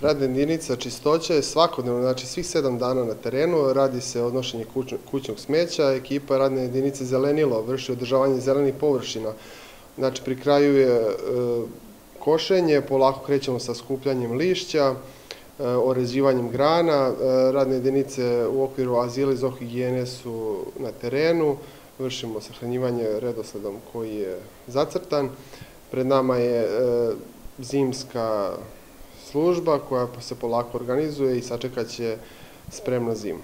Radna jedinica čistoća je svakodnevno, znači svih sedam dana na terenu, radi se odnošenje kućnog smeća, ekipa radne jedinice Zelenilo vrši održavanje zelenih površina, znači pri kraju je e, košenje, polako krećemo sa skupljanjem lišća, e, orezivanjem grana, e, radne jedinice u okviru azila i zohigijene su na terenu, vršimo sahranjivanje redosledom koji je zacrtan. Pred nama je zimska služba koja se polako organizuje i sačekat će spremno zimu.